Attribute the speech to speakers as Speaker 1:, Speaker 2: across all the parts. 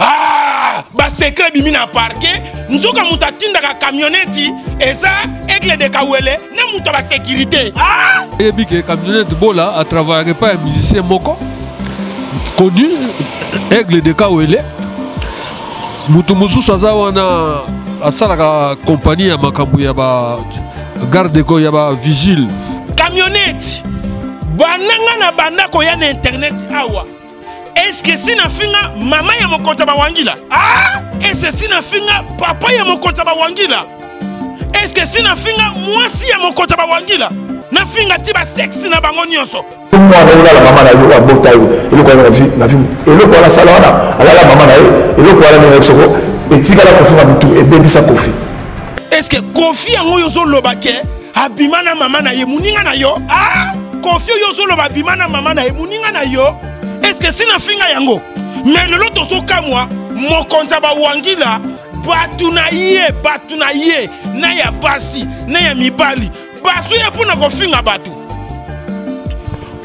Speaker 1: ah, basekre ebimi na parke nzoka moto atindaka kamioneti eza aigle de kawele na moto ya basekirite ah!
Speaker 2: eyebi ke kamionete bola atravayaka epai ya musicien moko connu aigle de kawele moto mosusu aza wana asalaka kompani ya makambo ya ba garde ko ya ba
Speaker 1: vigile kamionete bananga na banda koya na internet awa eske si nafinga mama ya mokonzi ya bawangila ah! eske si nafinga papa ya mokonzi ya bawangila eske si nafinga mwasi ya mokonzi ya bawangila nafinga ti basexe na bango nyonso
Speaker 3: mwana olala mama na yo oyo abota ye eloko wana na vie eloko wana asala wana alala mama na ye eloko wana ndenge soko etikala kofi na motu ebebisa kofi
Speaker 1: eske kofi yango oyo ozoloba ke abima na mama na ye moninga na yo ah, kofi oyo ozoloba abima na mama na ye moninga na yo eske si nafinga yango me lelo tozokamwa mokonzi ya bawangila bato na ye bato na ye na ya basi na ya mibali bazoya mpo na kofinga bato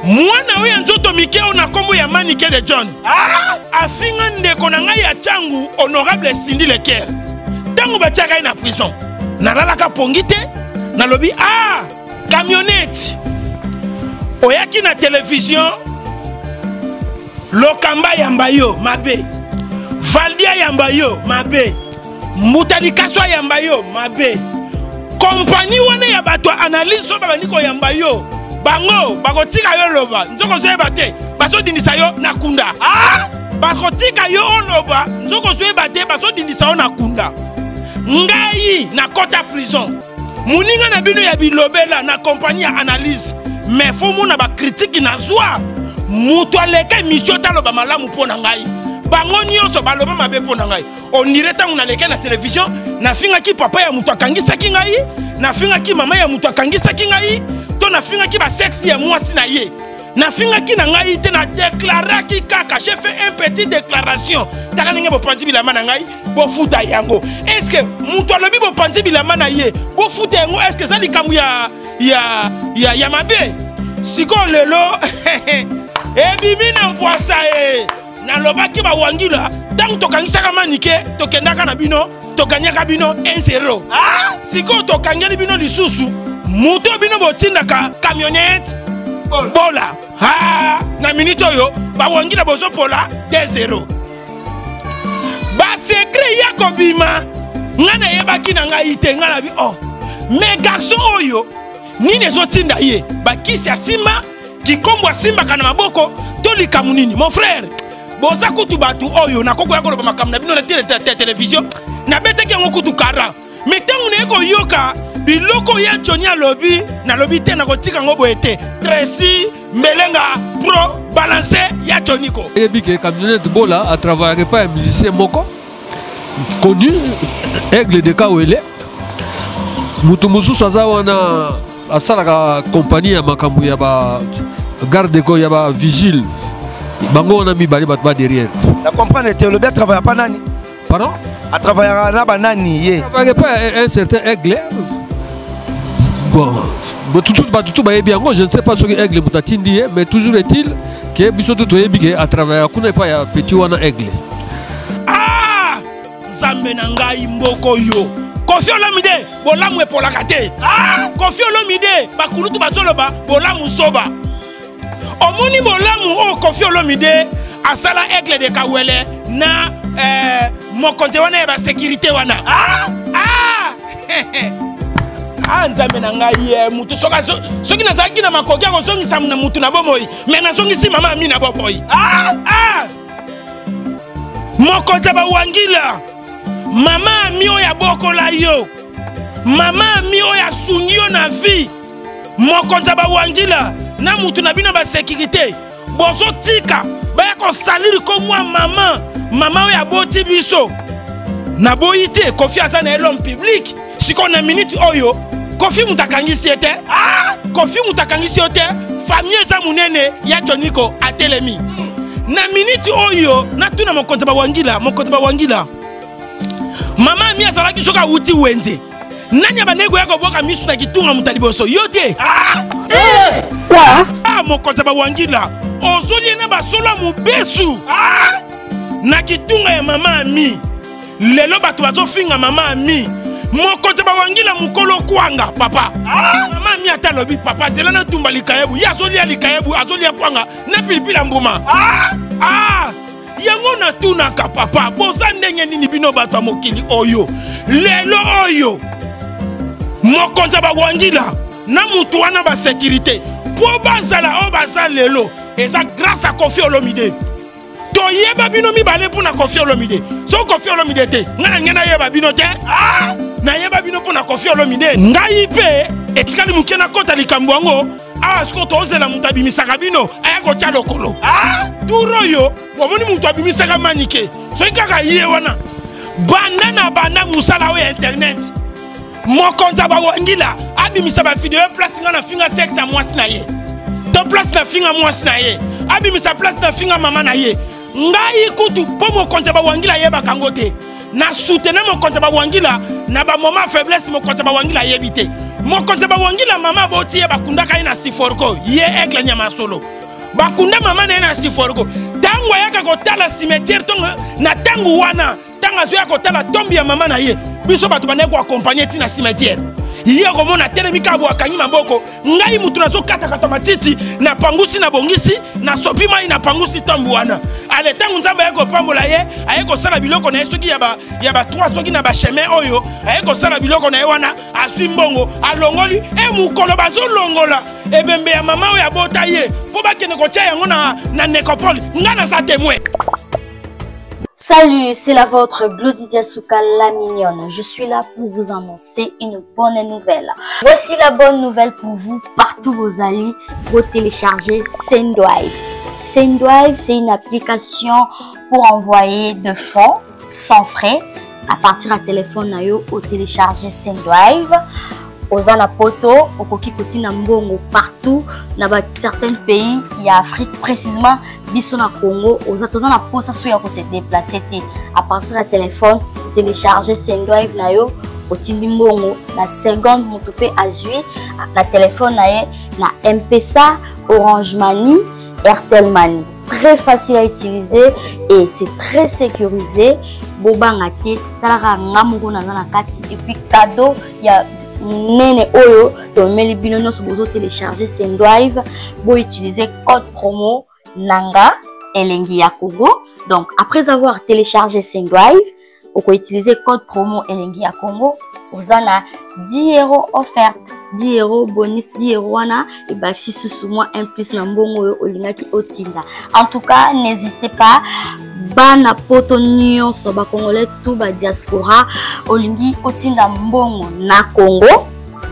Speaker 1: Mwana oyo ya nzoto mike oyo na kombo ya Manike de John ah! afinga ndeko na ngai ya changu honorable Cindy Leker. Tango batiaka ye na prison, nalalaka pongi te, nalobi ah camionnette oyaki na television lokamba yamba yo mabe valdia yamba yo mabe mbuta likasu ayamba yo mabe kompani wana ya bato ya analyse oyo babandi koyamba yo bango bakotika yo loba nzoko ozoyeba te bazodindisa yo na kunda ah! bakotika yo oloba nzoko ozoyeba te bazodindisa yo na kunda ngai nakota prison moninga na bino ya bilobela na kompani ya analyse me fo mona bakritiki nazwa moto aleka emisio taloba malamu mpo na ngai bango nyonso baloba mabe mpo na ngai ondire ntango nalekaki na televizio nafingaki papa ya moto akangisaki ngai nafingaki mama ya moto akangisaki ngai to nafingaki basexe ya mwasi na ye nafingaki na ngai te nadeklaraki kaka je fait un petit déclaration tala ndenge bopanzi bilamba na ngai bofuta yango estce moto alobi bopanzi bilamba na ye bofuta yango estce eza likambo ya, ya, ya, ya mabe sikoyo lelo ebimi na mpwasa e eh. nalobaki bawangila ntango tokangisaka manike tokendaka na bino tokanyaka bino 1-0 ah? sikoyo tokangeli bino lisusu moto bino botindaka camionete bola ah! na minite oyo bawangila bozopola 2-0 basekre ya kobima ngai nayebaki na ngai te ngai nabi o oh. me garçon oyo nini ezotinda ye bakisi ya nsima kikombo asimbaka na maboko to likambo nini mon frère boza kutu bato oyo nakokoya koloba makambo na bino na televizio nabetaki yango kutu kara me ntango naye koyoka biloko ya joni alobi nalobi te nakotika yango boye te tresi mbelenga pro balance ya joniko
Speaker 2: eyebi ke camionnette bola atravayaka epai ya musicien moko connu aigle de kawele moto mosusu aza wana asalaka kompani ya makambo ya ba garde de corps ya ba vigile bango wana mibale bato ba derrière
Speaker 4: na comprendre te olobi atravaya pa nani
Speaker 2: pardon
Speaker 4: atravayaka na banani ye
Speaker 2: travaillaka pa un certain aigle bon bato tout bayebi yango je ne sais pas soki aigle moto atindi ye mais toujours est-il ke biso tout toyebi ke atravayaka kuna epai ya petit wana aigle
Speaker 1: ah! nzambe na ngai mboko yo kofi olamide bolamu epolaka te ah! kofi olomide bakulutu bazoloba bolamu zoba omoni bolamu oyo kofi olomide asala aigle de kawele na eh, mokonzi wana ya basekirité wana ah! Ah! ah nzambe na ngai eh, motu soki nazalaki na makoki ya kozongisa na motu na bomoi me nazongisi mama ami na bomoi ah! ah! mokonzi ya bawangila mama ami oyo abokola yo mama ami oyo asungi yo na vie mokonzi ya bawangila na motu na bino basekirite bozotika baya kosaliri ko mwa mama mama oyo aboti biso naboyi te kofi aza na elome publike sikoyo na miniti oyo kofi moto akangisi ye te ah! kofi moto akangisi yo te famille eza monene ya joniko atelemi na miniti oyo natuna mokonzi bawangila mokonzi bawangila mama mi azalaki soki awuti wenze nani abandaki koya kobwaka miso na kitunga moto ya liboso yo te ah!
Speaker 5: eh!
Speaker 1: ah, mokonzi bawangila ozoli ye na basolo ya mobesu na kitunga ya mama ami lelo bato bazofinga mama ami moko te bawangila mokolo kwanga papa ah! mama ami ata alobi papa zela natumba likayebu ye azolia likayebu azolia kwanga na pilipili ya mbuma ah! Ah! yango natunaka papa boza ndenge nini bino bato ya mokili oyo lelo oyo mokonzi ya bawangila na motu wana basekirite mpo bazala oyo baza lelo eza grâce ya kofi olomide toyeba bino mibale mpo na kofi olomide soki kofi olomide te ngai na ngai nayeba bino te ah! nayeba bino mpo na kofi olomide ngai mpe etikali moke nakota likambo yango awa sikoyo tozela moto abimisaka bino aya kotya lokolo ah! turo oyo omoni moto abimisaka manike soki kaka ye wana banda na banda mosala oyo ya internet mokonzi ya bawangila abimisa bavideo place nga na finga sexe ya mwasi na ye to place na finga mwasi na ye abimisa place na finga mama na ye ngai kutu mpo mokonzi ya bawangila ayebaka yango te na soutene mokonzi ya bawangila na bamoma ya faiblesse mokonzi ya bawangila ayebi te mokonzi ya bawangila mama aboti ye bakundaka ye na siforko ye aigle nyama solo bakunda mama na ye na siforko ntango ayaka kotala cimetiere ntongo na ntango wana ntango azoya kotala tombi ya mama na ye biso bato bandaki koakompagne ntina cimetière ye akomona atelemi kaka bo akangi maboko ngai moto nazokatakata matiti napangusi nabongisi nasopi mai napangusi ntambu wana ale ntango nzambe aye kopambola ye aye kosala biloko na ye soki ya ba 3 soki na bachemin oyo aye kosala biloko na ye wana azwi mbongo alongoli e mokolo bazolongola ebembe ya mama oyo abota ye mpo bakende kotya yango na, na necopole ngai naza temoin
Speaker 5: Salut, c'est la vôtre Glodidia Souka la mignonne. Je suis là pour vous annoncer une bonne nouvelle. Voici la bonne nouvelle pour vous, partout vos alliés, pour télécharger SendWive SendWive c'est une application pour envoyer de fonds sans frais à partir ya telefone na yo otelecharge sendrive oza na poto okoki kotina mbongo partout na ba certains pays ya afrique précisement biso na congo oza toza na mposa so ya kose déplace te à partir ya telefone otelecharge sendrive na yo otindi mbongo na seconde moto mpe azwi na telefone na ye na mpesa orange mani airtel mani très facile à utiliser et c'est très sécurisé bobanga te talaka nga moko naza na kati et puis cadeau ya monene oyo tomeli bino nyonso bozo télécharger sendrive boutiliser code promo nanga elengi ya congo donc après avoir téléchargé sendrive oko utiliser code promo elengi ya Congo oza na 10 euro offerte 10 euro bonus 10 euro wana ebakisi susu mwa un plus na mbongo oyo olingaki otinda en tout cas n'hésitez pas bana poto nyonso bacongolais tout badiaspora olingi otinda mbongo na congo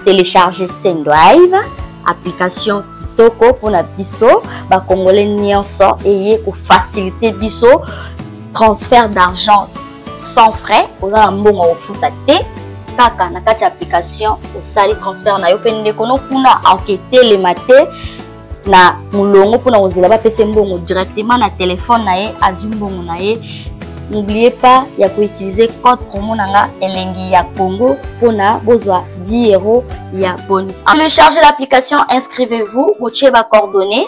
Speaker 5: télécharge sendrive application kitoko mpona biso bacongolais nyonso eye kofacilite biso transfert d'argent sans frais oza na mbongo ya kofuta te kaka na kati ya application osali transfert na yo mpe ndeko no kuna aketelema te na molongo mpona kozela bapesa mbongo directement na telefone na ye azwi mbongo na ye n'oubliez pas ya koutilize code promo na nga elengi ya congo mpona bozwa 10 euro ya bonus telecharge l'application inscrivez-vous botie bacoordonnées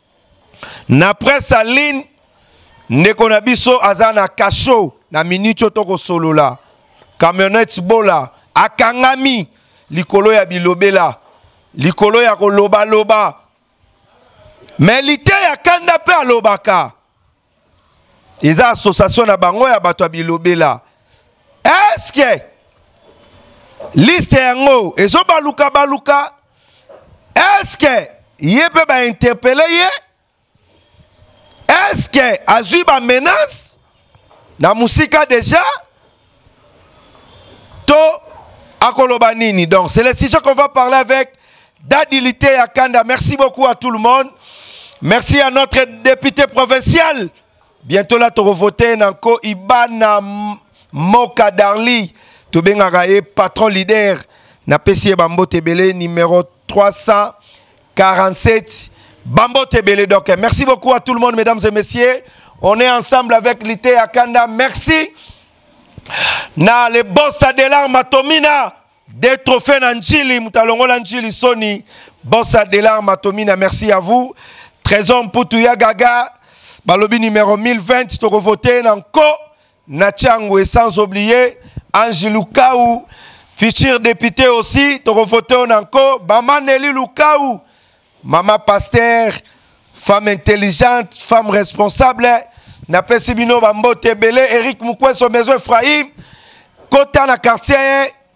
Speaker 5: na
Speaker 6: presse en
Speaker 4: ligne ndeko na biso aza na kasho na minute oyo tokosolola camionnette bola akangami likolo ya bilobela likolo ya kolobaloba me liteya kanda mpe alobaka eza association na bango ya bato ya bilobela eske liste yango ezobaluka baluka eske ye mpe bainterpele ye eske azwi bamenance na mosika deja to akoloba nini donc c'est le sujet qu'on va parler avec dadilité ya kanda merci beaucoup à tout le monde merci à notre député provincial bientôt là tokovote na nko ibana moka darli tobengaka ye patron leader napesi ye bambote ebele numéro 300 47 bambote ebele donc merci beaucoup à tout le monde mesdames et messieurs on est ensemble avec lite ya kanda merci na le boss adelar matomina de trophée na njili moto alongola njili soni boss adelar matomina merci à vous trésor mputu ya gaga balobi numéro 1020 tokovote na nko na Tchangwe sans oublier Ange Lukau futur député aussi tokovote yo na nko mama Nelly Lukau mama pasteur femme intelligente femme responsable napesi bino bambote ebele Eric Mukweso maison Ephraim kota na quartier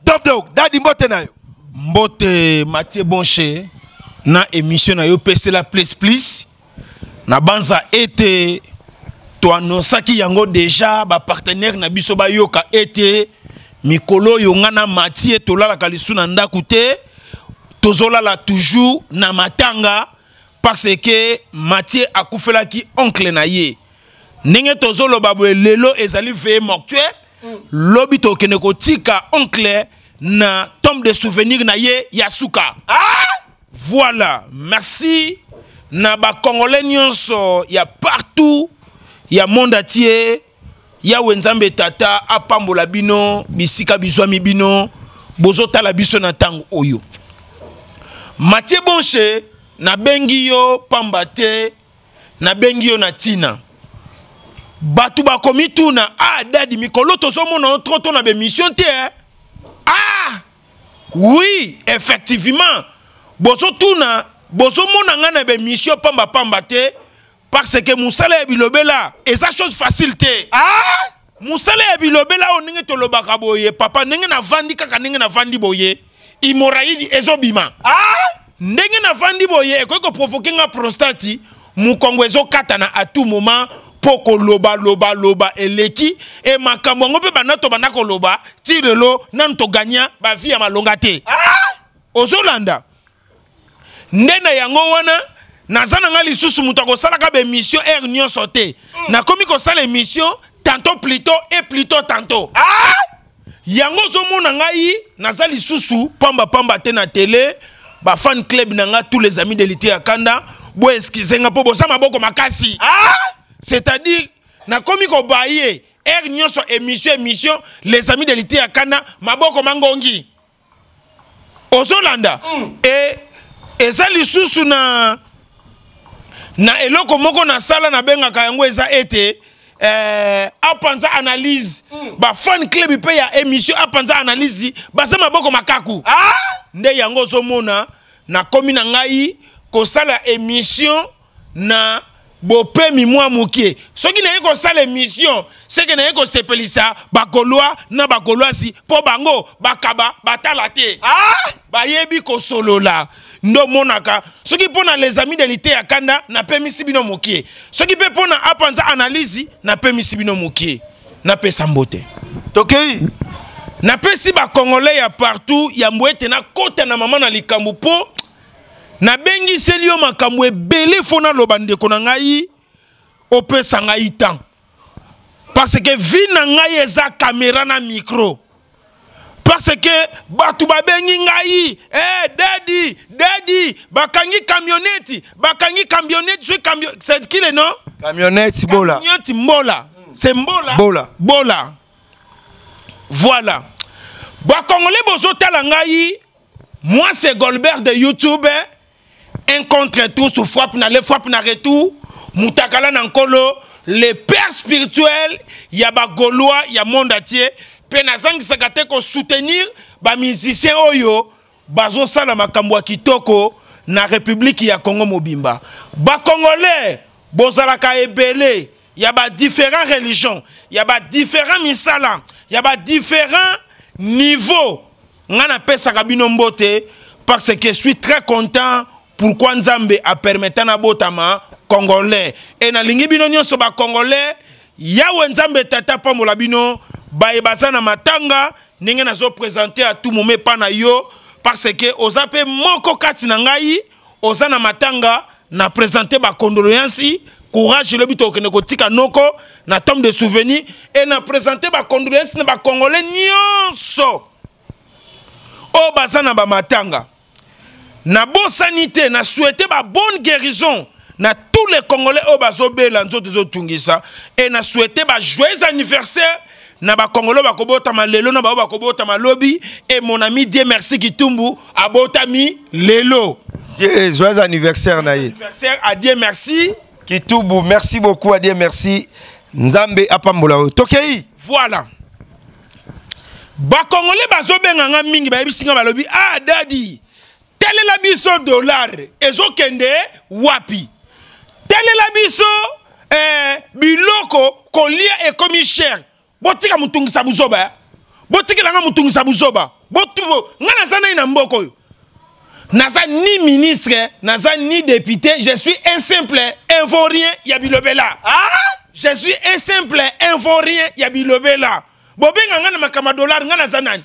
Speaker 4: Dope Dog, Daddy mbote na yo.
Speaker 1: Mbote Mathieu Bonche na émission na yo pesela please please. Na banza ete to annonçaki yango déjà ba partenaires na biso ba yoka ete mikolo yo nga na Mathieu tolalaka lisu na ndaku te. Tozolala toujours na matanga parce que Mathieu akufelaki oncle na ye. Ndenge tozoloba boye lelo ezali veye mortuaire lobi tokende kotika oncle na tombe de souvenir na ye ya suka ah! voilà merci na bacongolais nyonso ya partout ya monde atie yawe nzambe tata apambola bino bisika bizwami bino bozotala biso na ntango oyo matie bonche nabengi yo pamba te nabengi yo na ntina bato bakomituna ah dadi mikolo tozomona yo trop to na bemission te eh? ah oui effectivement bozotuna bozomona ngai na bemission pambapamba te parce que mosala ya bilobela eza chose facile te ah mosala ya bilobela oyo ndenge tolobaka boye papa ndenge navandi kaka ndenge navandi boye imoraidi ezobima ah! ndenge navandi boye ekoki koprovoke nga prostati mokongo ezokata na atout moment mpo koloba loba loba eleki e makambo yango mpe banda tobanda koloba ti lelo nanu togania bavi ya malonga te ah! ozolanda nde na yango wana naza na ngai lisusu moto akosalaka baémission heure nyonso te mm. nakomi kosala émission tantôt plutôt et plutôt tantôt ah! yango ozomona ngai naza lisusu pamba pamba te na tele bafan club na ngai tous les amis de lite ya kanda bo eskize nga mpo boza maboko makasi ah! c'est-à-dire nakomi kobaye heure nyonso émission émission les amis de lite ya kanda maboko mangongi ozolanda mm. e, eza lisusu na na eloko moko nasala nabengaka yango eza ete eh, apanza analyse mm. bafan club mpe ya émission apanza analyse baza maboko makaku ah? nde yango ozomona nakomi na ngai kosala émission na bopemi mwa moke soki naye kosala emission seke naye kosepelisa bagolois na bagoloisi mpo bango bakaba batala te ah! bayebi kosolola nde omonaka soki mpo na les amis de lite ya kanda napemisi bino moke soki mpe mpo na apanza analyse napemisi bino moke napesa mbote
Speaker 4: tokei
Speaker 1: napesi bacongolais ya partout yambo ete nakota na mama na likambo mpo nabengiseli yo makambo ebele fo naloba ndeko na ngai opesa ngai temps parce que vie na ngai eza kamera na micro parce que bato babengi ngai eh, dadi dadi bakangi camioneti bakangi camioneti soki cambio... c'est qui le nom
Speaker 4: camioneti bola
Speaker 1: camioneti mbola c'est mbola
Speaker 4: bola
Speaker 1: bola voilà bakongole bozotala ngai Moi c'est Goldberg de YouTube. Un contre tout sous frappe na le frappe na retour. Mutakala na nkolo le père spirituel ya ba gaulois ya monde entier pe nazangisaka te ko soutenir ba musiciens oyo bazo sala makambo ya kitoko na République ya Congo mobimba. Ba congolais bozalaka ebele ya ba différents religions ya ba différents misala ya ba différents niveaux ngai napesaka bino mbote parce que je suis très content pourquoi nzambe apermeta nabotama congolais e nalingi bino nyonso bacongolais yawe nzambe tata apambola bino baye baza na matanga ndenge nazopresente atumome epa na yo parce que oza mpe moko kati na ngai oza na matanga na presente ba condoleances courage lobi tokende kotika noko na tombe de souvenir e na presente ba condoleances na ba congolais nyonso oyo baza na bamatanga nabosani te na souhaite ba bonne guérison na tous les congolais oyo bazobela nzoto ezotungisa e na souhaite ba joyeux anniversaire na bakongolo bakobotama lelo na bao bakobotama lobi e mon ami die merci kitumbu abotami lelo
Speaker 4: eh, joyeux anniversaire na ye
Speaker 1: anniversaire à die merci
Speaker 4: kitumbu merci beaucoup à die merci nzambe apambola yo tokei
Speaker 1: voilà bakongole bazobenga nga mingi bayebisi nga balobi ah dadi talela biso dollar ezokende wapi talela biso eh, biloko kolia ekomi cher botika motungisa buzoba ya eh? botikela nga motungisa buzoba nga naza nai na mboka oyo naza ni ministre naza ni député je suis un simple invorien ya bilobela ah? je suis un simple invorien ya bilobela bobenga nga na makambo ya dollar nga naza nani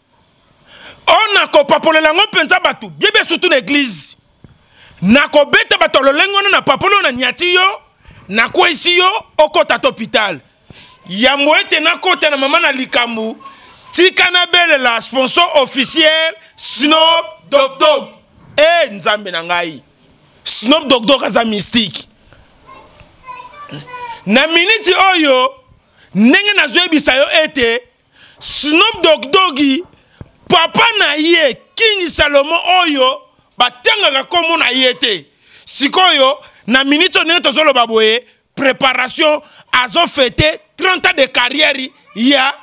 Speaker 1: oyo nakopapolela yango mpenza bato biebie surtout na eglize nakobeta bato ya lolenge wana na papoli oyo naniati yo nakweisi yo okota to hôpital yambo ete nakota na mama na likambo tika nabelela sponsor officiel snob dogdog e hey, eh, nzambe na ngai snob dogdog aza mystique na miniti oyo ndenge nazoyebisa yo ete Snoop Dogg Doggy papa na ye King Salomon oyo batangaka kombo na ye te sikoyo na minute oyo ndenge tozoloba boye préparation azo fete 30 ans de carrière ya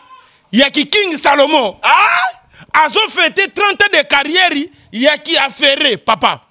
Speaker 1: ya ki King Salomon ah! azo fete 30 ans de carrière ya ki affaire papa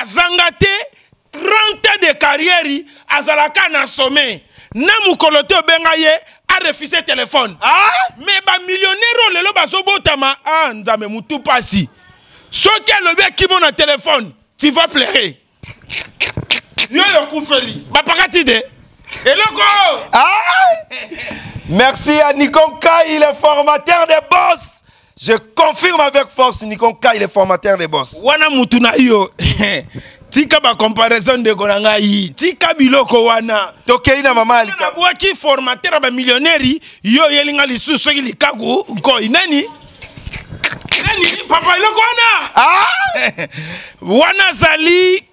Speaker 1: azanga te 30 ans de carrière azalaka na sommet na mokolo te obenga ye arefuse telefone ah? me bamillionnaire oyo lelo bazobotama a ah, nzambe motu mpasi soki alobi akimo na telefone tu vas plaire yo yokufeli bapakati de eloko
Speaker 4: ah? merci à nicon kai le formateur de boss Je confirme avec force Nikon Kai, le formateur des boss.
Speaker 1: Wana mutu na yo. tika ba comparaison ndeko na ngai tika biloko wana
Speaker 4: tokei na mama
Speaker 1: alikaabwaki formateur ya bamillionnaire yo oyeli ngai lisusu soki likaku nkoi nani nani papa eloko wana
Speaker 4: ah!
Speaker 1: wana azali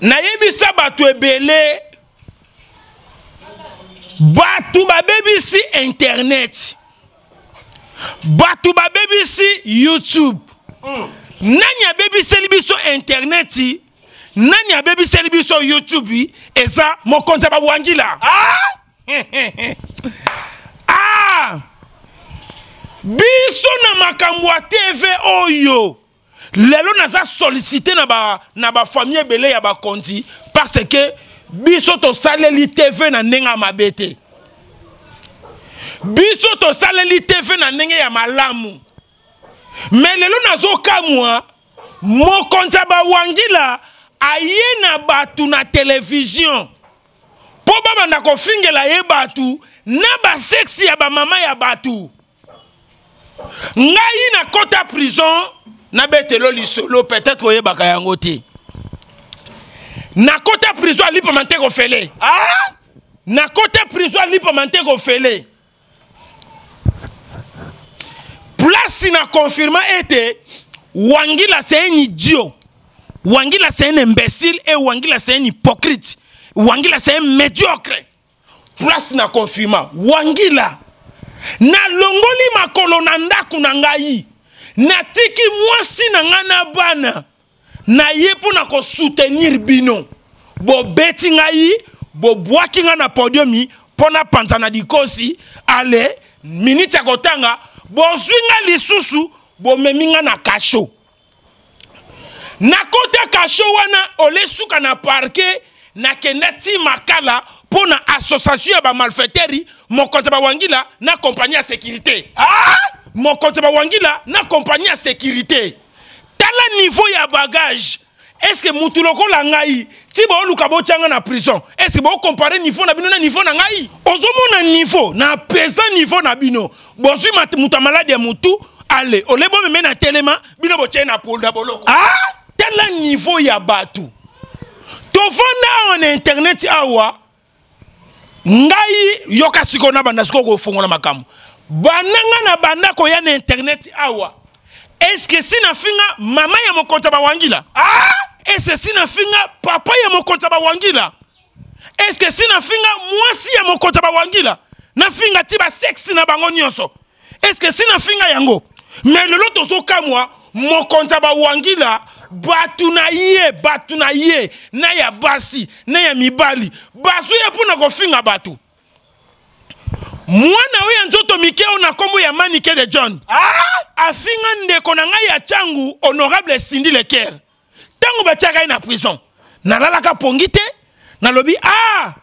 Speaker 1: nayebisa bato ebele bato babebisi internet bato babebisi youtube mm. nani abebiseli biso interneti nani abebiseli biso youtube eza mokonzi ya babwangila ah! ah! biso na makambo ya tv oyo lelo naza sollicite na ba na ba famille ebele ya bakonzi parce que biso tosaleli tv na ndenge ya mabe te biso tosaleli tv na ndenge ya malamu me lelo nazokamwa mokonzi ya bawangila aye na bato na televizio mpo babanda kofingela ye bato na baseksi ya bamama ya bato ngai nakota prison nabetelo lisolo peut-être oyebaka yango te nakota prison alipama nte kofele ah? nakota prison alipama nte kofele place na confirma ete wangila c'est un idiot wangila c'est un imbécile et wangila c'est un hypocrite wangila c'est un médiocre place na confirma wangila nalongoli makolo na ndako na ngai natiki mwasi na ngai na bana na ye mpo na kosoutenir bino bobeti ngai bobwaki ngai na podiumi mpo napanza na dikosi ale miniti ya kotanga bozwi ngai lisusu bomemi ngai na kasho nakota kasho wana ole suka na parke nakenda ti makala mpo na association ya bamalfekteri mokonzi ya bawangila na kompani ya sekirite ah! mokonzi ya bawangila na kompani ya sekirite tala niveau ya bagage eske mutu lokola ngai ti booluka botyanga na prison eske bokompare niveau na bino na niveau na ngai ozomona niveau na pesa niveau na bino bozwi moto ya maladi ya motu ale ole bomeme na telema bino botie na polda boloko ah, tala niveau ya bato tovanda awa na internet awa ngai yoka sikoyo na banda sikoyo kofongola makambo bananga na banda koya na internet awa eske si nafinga mama ya mokonzi ya bawangila ah! ese si nafinga papa ya mokonzi ya bawangila est-ce que si nafinga mwasi ya mokota bawangila nafinga ti basexe na bango nyonso est-ce que si nafinga yango mais lelo tozokamwa mokonzi ya bawangila bato na ye bato na ye na ya basi na ya mibali bazoya mpo na kofinga bato mwana oyo ya nzoto mike oyo na nkombo ya manike de john ah! afinga ndeko na ngai ya ntango honorable sindi leker ntango batiaka ye na prison nalalaka pongi te nalobi a ah,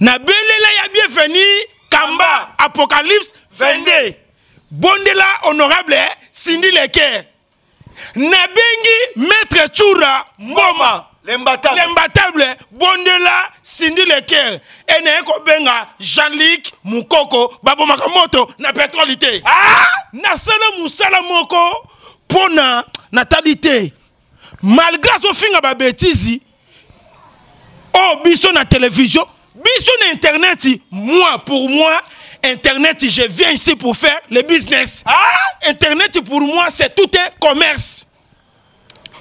Speaker 1: nabelela ya bienvenu kamba apocalypse 22 bondela honorable eh, sindi leker nabengi maître tsura mboma l'imbatable bondela sindi leker e naye kobenga jean-lik mokoko babomaka moto na petrole te ah! nasala mosala moko mpo na natali te malgré azofinga babetizi oyo oh, biso na televizio biso na interneti moi pour moi Internet, je viens ici pour faire le business. Ah, Internet, pour moi, c'est tout un commerce.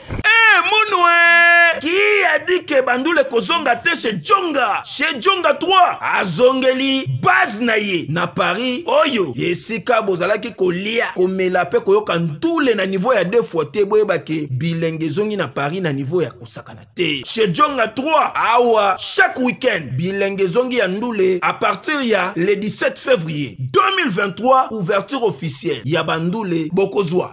Speaker 7: Eh, Munwe! Qui a dit que Bandule Kozonga te chez Djonga? Chez Djonga 3, azongeli base na ye na Paris oyo esika bozalaki kolia komela mpe koyoka ntule na niveau ya deux fois te boyeba ke bilenge ezongi na Paris na niveau ya kosakana te. Chez Djonga 3, awa chaque week-end bilenge ezongi ya ndule à partir ya le 17 février 2023 ouverture officielle ya Bandule bokozwa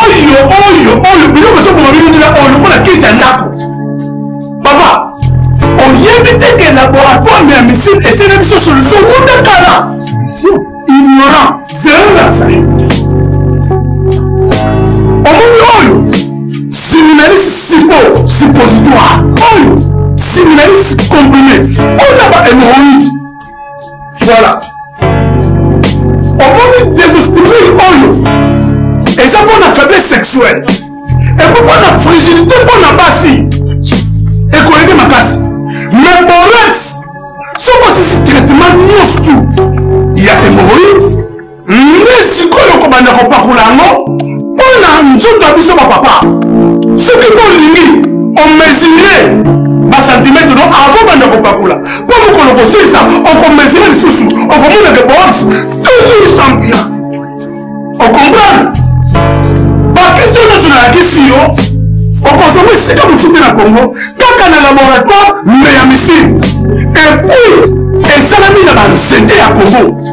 Speaker 8: oyo oyo
Speaker 7: oyo
Speaker 3: biloko ezoboma bino ntina oyo lokola kisi ya ndako papa oyebi te ke laboratoire ya misile esene biso solution wuta kala ignorant zero na zai omoni oyo siminalisi siko suppositoire oyo siminalisi comprime oyo na ba hémoroïde voilà omoni desesprit oyo eza mpo na faiblesse sexuelle epo mpo na frigidité mpo na basi ekolede makasi mais borex soki osisi traitement nyonso tu ya hémorroïde nde sikoyo kobanda kopakola yango mpo na nzoto ya biso bapapa soki mpo olingi omesire basantimetre no avant banda kopakola mpo mokolo kosilisa okomesire lisusu okomona ke box toujours champion okomprendre bakisi nyonso nayakisi yo okozonga esika mosusu te na congo kaka na laboratoire me ya misile epuis esalami na banzete ya congo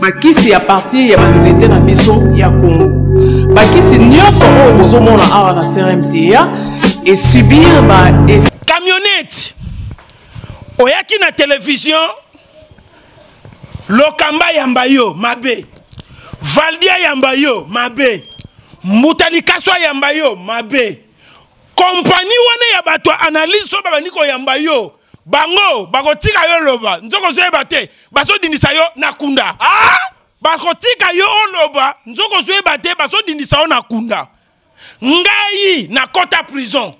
Speaker 9: bakisi ya parti ya banzete na biso ya congo bakisi nyonso oyo bozomona awa na crmta esubir ba
Speaker 1: camionete oyaki na televizio lokamba yamba yo mabe valdi ayamba yo mabe mbuta likaso ayamba yo mabe kompani wana ya bato ya analyse oyo babandi koyamba yo bango bakotika yo loba nzoko ozoyeba te bazodindisa yo na kunda ah! bakotika yo oloba nzoko ozoyeba te bazodindisa yo na kunda ngai nakota prison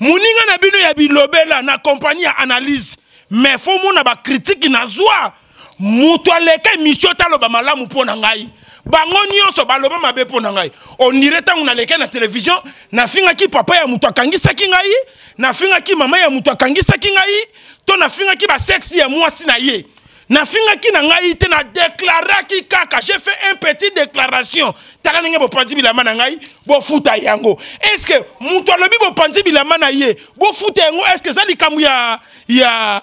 Speaker 1: moninga na bino ya bilobela na kompani ya analyse mais fo mona bakritiki nazwa moto aleka emission te aloba malamu mpo na ngai bango nyonso baloba mabe mpo na ngai ondire ntango naleke na televizio nafingaki papa ya moto akangisaki ngai nafingaki mama ya moto akangisaki ngai to nafingaki basexe ya mwasi na ye nafingaki na ngai te nadeklaraki kaka je fait un petit déclaration tala ndenge bopanzi bilamba na ngai bofuta yango estce moto alobi bopanzi bilamba na ye bofuta yango estce eza likambo ya ya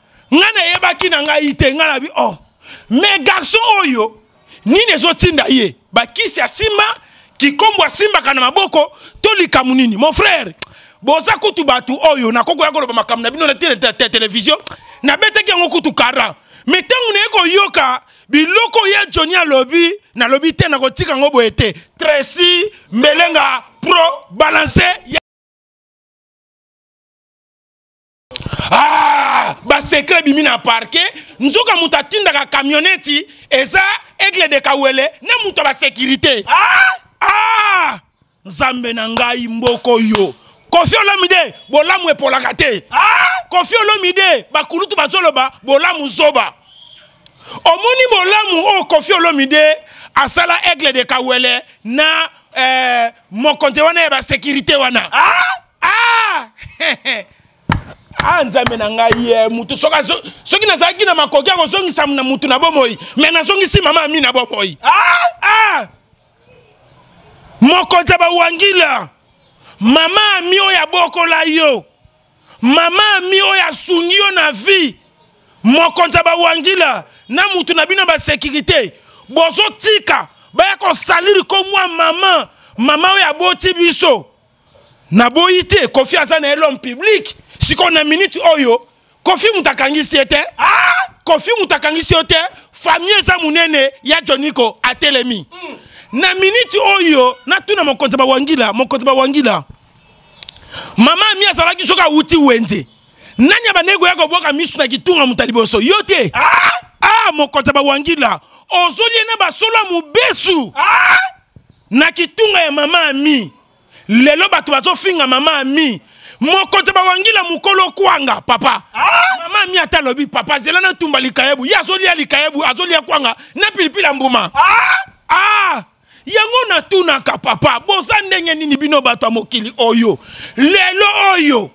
Speaker 1: nga nayebaki na ngai te nga nabi oh mais garçon oyo nini ezotinda ye bakisi ya simba kikombo asimbaka na maboko to likambo nini mon frère boza kutu bato oyo nakoki koya koloba makambo na bino na televizio nabetaki yango kutu kara me ntango naye koyoka biloko ya joni alobi nalobi te nakotika yango boye te tracy mbelenga pro balance ah, basekre ebimi na parke nzoka moto atindaka kamioneti eza aigle de kawele na moto ya basekirite ah! ah! nzambe na ngai mboko yo kofi olomide bolamu epolaka te ah! kofi olomide bakulutu bazoloba bolamu zoba omoni bolamu oyo kofi olomide asala aigle de kawele na eh, mokonzi wana ya basekirite wana ah! ah ah nzambe na ngai ye eh, motu soki soki nazalaki na makoki ya kozongisa na motu na bomoi me nazongisi mama ami na bomoi ah, ah. mokonzi ya bawangila mama ami oyo abokola yo mama ami oyo asungi yo na vie mokonzi ya bawangila na motu na bino basekirite bozotika baya kosaliri komwa mama mama oyo aboti biso naboyi te kofi aza na ye l'homme public sikoyo na minute oyo kofi moto akangisi ye te ah! kofi moto akangisi yo te famille eza monene ya joniko atelemi mm. na miniti oyo natuna mokonzi bawangila mokonzi bawangila mama ami azalaki soki awuti wenze nani abandaki koya kobwaka misu na kitunga moto ya liboso yo te ah! ah, mokonzi bawangila ozoli ye na basolo ya mobesu ah! na kitunga ya mama ami lelo bato bazofinga mama ami mokonzi bawangila mokolo kwanga papa ah! mama ami ata alobi papa zela natumba likayebu ye azolia likayebu azolia kwanga na pilipili ya mbuma ah! Ah! yango natunaka papa boza ndenge nini bino bato ya mokili oyo lelo oyo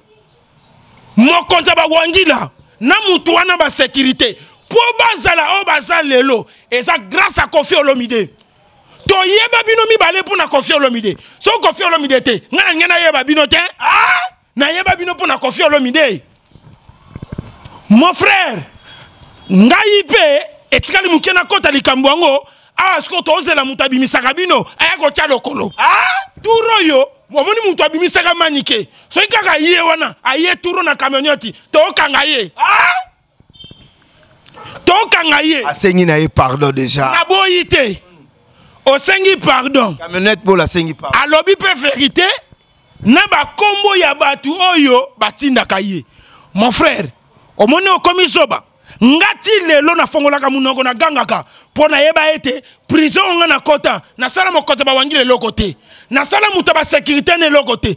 Speaker 1: mokonzi ya bawangila na motu wana basekirite mpo bazala oyo baza lelo eza grâce ya kofi olomide toyeba bino mibale mpo na kofi olomide soki kofi olomide te ngai na ngai nayeba bino te ah! nayeba bino mpo na kofi olomide mon frère ngai mpe etikali moke nakɔta likambo yango awa sikoyo tozela moto abimisaka bino aya kotya lokolo ah! turo oyo omoni moto abimisaka manike soki kaka ye wana aye turo na camioniote tokanga ye ah! tokanga ye
Speaker 4: asengi na ye pardon déjà
Speaker 1: naboyi te osengi pardon
Speaker 4: camionnette bola asengi pardon
Speaker 1: alobi mpe verité na bakombo ya bato oyo batindaka ye mon frère omoni okomi zoba nga ti lelo nafongolaka monoko nagangaka mpo nayeba ete prison onga na kota nasala mokoto bawangi leloko te nasala moto ya basekirite na eloko te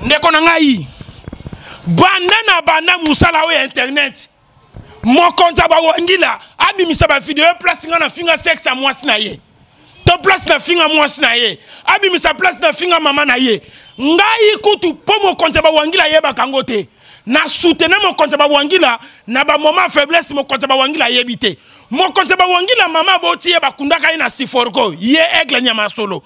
Speaker 1: ndeko na ngai banda na banda mosala oyo ya internet mokonzi ya bawangila abimisa bavideo place ngai na finga sexe ya mwasi na ye to place na finga mwasi na ye abimisa place na finga mama na ye ngai kutu mpo mokonzi ya bawangila ayebaka yango te na soutene mokonzi ya bawangila na bamoma faiblesse mokonzi ya bawangila ayebi te mokonzi ya bawangila mama aboti ye bakundaka ye na siforgo ye aigle nyama ya solo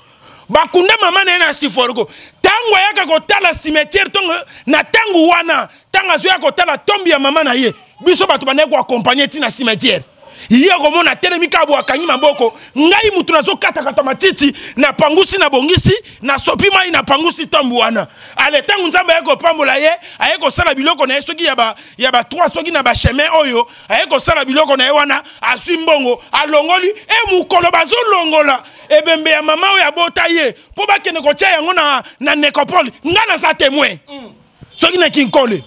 Speaker 1: bakunda mama na ye na siforgo ntango ayaka kotala cimetière ntongo na ntango wana ntango azoya kotala tombi ya mama na ye biso bato bandaki koakompagne ntina cimetière ye akomona atelemi kaka bo akangi maboko ngai motu nazokatakata matiti napangusi nabongisi nasopi mai napangusi ntambo wana ale ntango nzambe aye kopambola ye aye kosala biloko na ye soki ya ba, ya ba 3 soki na bachemin oyo aye kosala biloko na ye wana azwi mbongo alongoli e mokolo bazolongola ebembe ya mama oyo abota ye mpo bakende kotya yango na, na necopole ngai naza temoin mm. soki na kinkole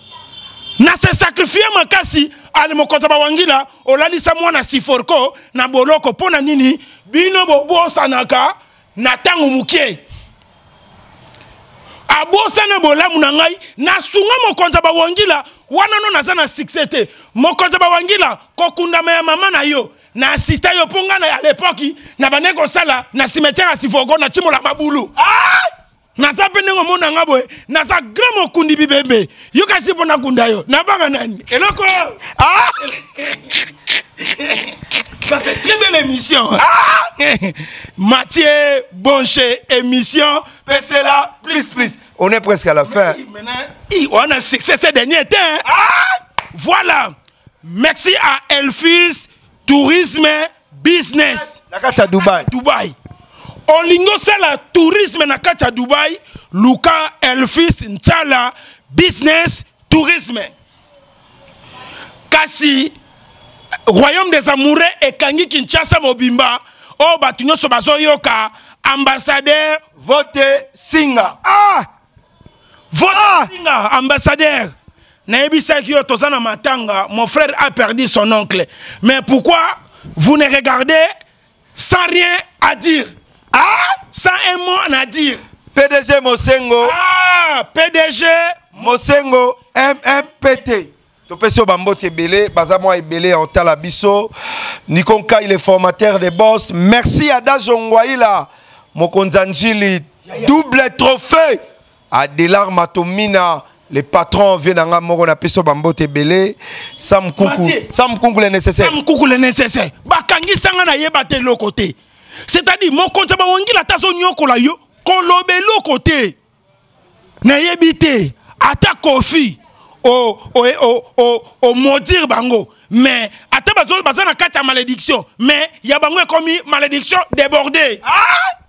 Speaker 1: na se sakrifie makasi ale mokonza bawangila olalisa mwana siforko na boloko mpo na nini bino bobosanaka na ntango moke abosana bolamu na ngai nasunga mokonza bawangila wana no naza na succès te mokonza bawangila kokundama ya mama na yo na assista yo mpo ngai na lepoki na bande kosala na cimetière ya sifoko na cimola mabulu ah! naza mpe ndenge omona nga boye naza grand mokundi bibembe yo kasi mpo nakunda yo nabanga nani eloko ah! Ça c'est très belle émission. Ah! Mathieu Bonche émission
Speaker 4: Pesela plus plus. On est presque à la fin.
Speaker 1: Maintenant, on a succès ces derniers temps. Hein? Ah! Voilà. Merci à Elfis Tourisme Business.
Speaker 4: Na kati ya Dubaï.
Speaker 1: Dubaï. Olingo la tourisme na kati ya Dubaï, Luka Elfis Nsala Business Tourisme. Kasi Royaume des Amoureux et Kangi Kinshasa mobimba oh bato nyonso bazoyoka ambassadeur
Speaker 4: vote singa
Speaker 1: ah Voilà, ah! ambassadeur. nayebisaki yo toza na matanga mon frère a perdu son oncle mais pourquoi vous ne regardez sans rien à dire ah sans un mot à dire
Speaker 4: pdg mosengo
Speaker 1: ah pdg
Speaker 4: mosengo mmpt topesi yo bambote ebele baza mwa ebele ya otala biso niko nkai le formateur de boss merci ya dajo ngwaila mokonzi ya njili double trophée adelar matomina le patron vie na nga moko na biso bambote ebele sam kunku sam kunku le nécessaire
Speaker 1: sam kunku le nécessaire bakangisa nga nayeba te eloko te c'est-à-dire mokonzi ya bawangila ata azonyokola yo koloba eloko te nayebi te ata kofi omodire o, o, o, bango mais ata baza na kati ya malédiction mais ya bango ekomi malédiction débordée ah!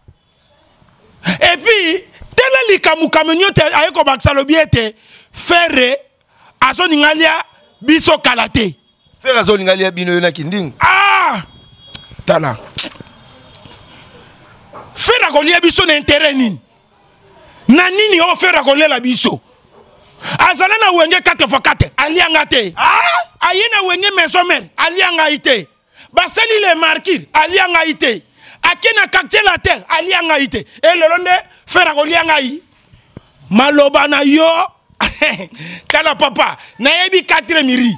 Speaker 1: epuis tala likambo kamioniote aye kobakisa lobi ete ferre azolinga alia biso kala te
Speaker 4: fere azolinga alia bino yo na kindingu
Speaker 1: ah! tala fere akolia biso na intere nini na nini oyo fere akolela biso azala na wenge 4 fois 4 alianga te ah! aye na wenge maison mare alianga ye te basali le markir alia ngai te ake na quartier latin alia ngai te e lelo nde fere akolia ngai maloba na yo tala papa nayebi 4 miri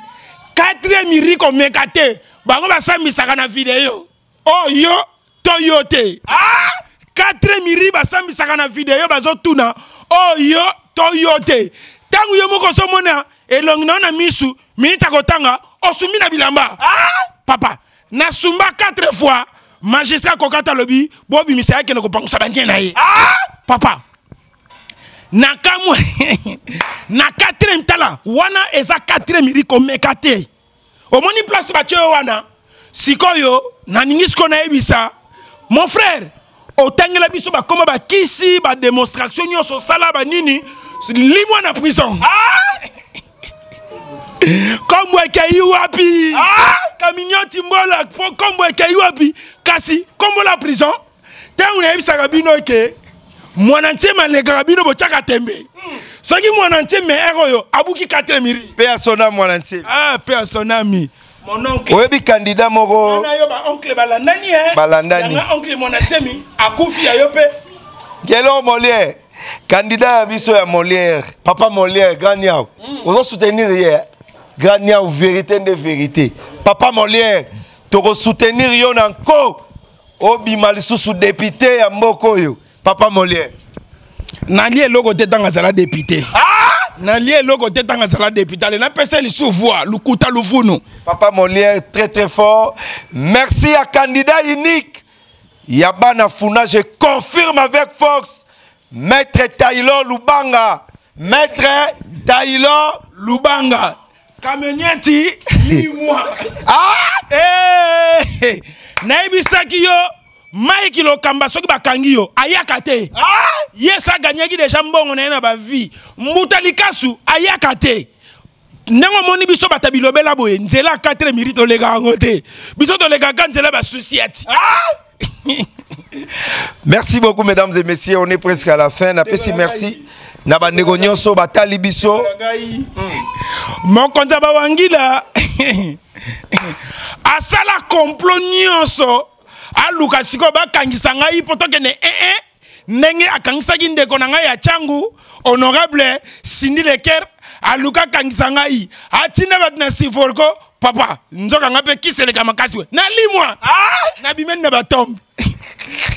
Speaker 1: 4 miri komeka te bango basambisaka na video oyo oh, to yo te ah! quatre miri basambisaka na video bazotuna oyo oh, to yo te ntango yo moko ozomona elongi na yo na misu miniti akotanga osumbi na bilamba ah! papa nasumba 4 fois magistrat kokata alobi bobimisa ye akende kopangusa bangie na ye ah! papa na kamwe na quatrième tala wana eza quatrième iri komeka te omoni place batye yo wana sikoyo nalingi sikoyo nayebisa mon frère otangela biso bakoma bakisi bademonstration nyonso osala banini limwa na prison ah! kombo ekei wapi ah! kaminio timbola kombo ekei wapi kasi kombo la prison ntango nayebisaka bino eke mwana nsema alekaka bino botyaka tembe soki mwana nsema ere oyo abuki katremiri
Speaker 4: mpe asona mwana nsema
Speaker 1: ah, mpe asonami
Speaker 4: oyebi kandida moko
Speaker 1: balandani eh?
Speaker 4: balandani
Speaker 1: akufi ya yo mpe
Speaker 4: gelo moliere kandida ya biso ya moliere papa moliere grand niau mm. ozo soutenir ye grand niau verité nde verité papa moliere tokosoutenir yo na nko obima lisusu depute ya mboka oyo papa molier
Speaker 1: nalie eloko te ntango azala depute ah! nalie eloko te ntango azala depute ale napesa lisusu voi lukuta luvunu
Speaker 4: papa molier très très fort merci ya candidat unique ya bana funa je confirme avec force maître taylor lubanga maître taylor
Speaker 1: lubanga Kamioneti limwa.
Speaker 4: ah!
Speaker 1: Eh! Hey! Nayebisaki yo Mike Lokamba soki bakangi yo ayaka te. Ah! Yes aganyaki deja mbongo na ye na ba vie. Mbuta likasu ayaka te. ndenge omoni biso bata bilobela boye nzela 4 miri tolekaka yango te biso tolekaka nzela basusi ati ah!
Speaker 4: merci beaucoup mesdames et messieurs on est presque à la fin napesi merci na bandeko nyonso batali biso
Speaker 1: mokonzi ya bawangila asala complot nyonso aluka sikoyo bakangisa ngai mpo tokende ee eh, eh. ndenge akangisaki ndeko na ngai ya changu honorable sindi leker aluka akangisa ngai atinda bato na siforko papa nzoka ngai mpe kiseleka makasi we nalimwa ah! nabimeli na batombe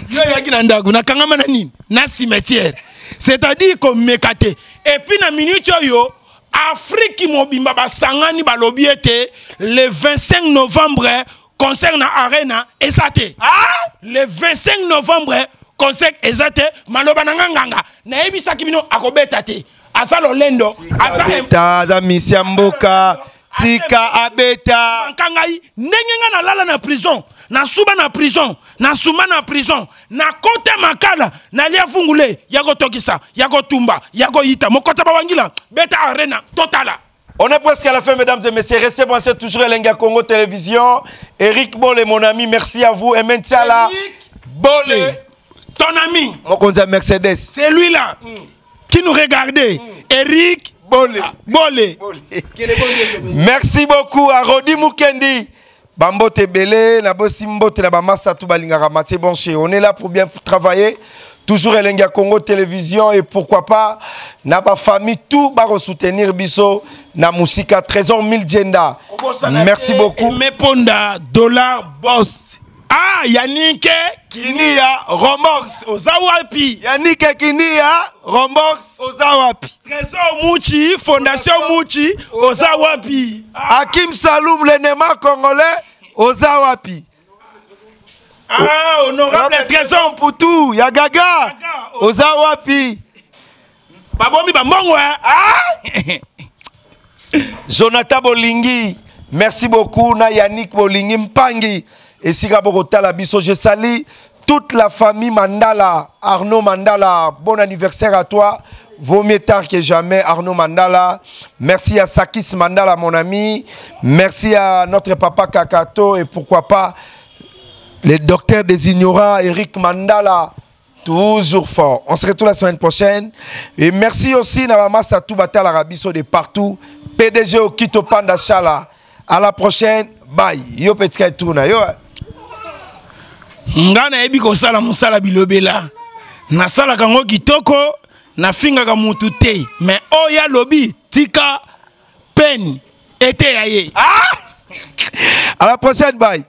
Speaker 1: yo oyaki na ndako nakangama na nini na cimetière c'est-à-dire komeka te epuis na minute oyo afriki mobimba basangani balobi ete le 25 novembre concert na arena eza te ah? le 25 novembre concert eza te maloba na nga nganga nayebisaki bino akobeta te aza lolendo aza
Speaker 4: aza misi ya mboka tika abeta
Speaker 1: banka ngai ndenge ngai nalala na prison nasuba na prison nasuma na prison nakota makala nalia fungule ya kotokisa ya kotumba ya koyita mokota bawangila beta arena totala
Speaker 4: on est presque à la fin, mesdames et messieurs. Restez toujours à Lenga Congo Télévision. Eric Bolle, mon ami, merci à vous. Et maintenant, là, Bolle,
Speaker 1: ton ami,
Speaker 4: mon Mercedes.
Speaker 1: C'est lui-là mm. qui nous regardait. Eric mm.
Speaker 4: Bolle.
Speaker 1: Ah,
Speaker 4: merci beaucoup à Rodi Mukendi. Bambote ebele na bosi mbote na bamasa tu balingaka matie bon chez on est là pour bien travailler toujours elengi ya Congo télévision et pourquoi pas na ba famille tout ba soutenir biso na musika trésor mille jenda merci beaucoup
Speaker 1: mais ponda dollar boss ah yanike
Speaker 4: kinia romox
Speaker 1: oza wapi
Speaker 4: yanike kinia romox oza wapi
Speaker 1: trésor muchi fondation muchi oza wapi
Speaker 4: akim salum lenema congolais oza wapi
Speaker 1: ah, honorable trésor
Speaker 4: mputu ya gaga oza wapi
Speaker 1: babomi bambongo eh? ah!
Speaker 4: Jonathan Bolingi, merci beaucoup na Yannick Bolingi Mpangi esika bokotala biso je sali toute la famille Mandala Arnaud Mandala bon anniversaire à toi vaut mieux tard que jamais Arnaud Mandala merci à Sakis Mandala mon ami merci à notre papa Kakato et pourquoi pas le docteur des ignorants Eric Mandala Toujours fort. On se retrouve la semaine prochaine. Et merci aussi na Massa Toubata la Rabiso de partout. PDG Okito Panda Shala. À la prochaine. Bye. Yo petit tourna yo. Hein.
Speaker 1: Nga na yebi ko sala musala bilobela. Na sala kango kitoko na finga ka mutu te. Mais oh ya lobi tika peine était aye. Ah!
Speaker 4: À la prochaine bye.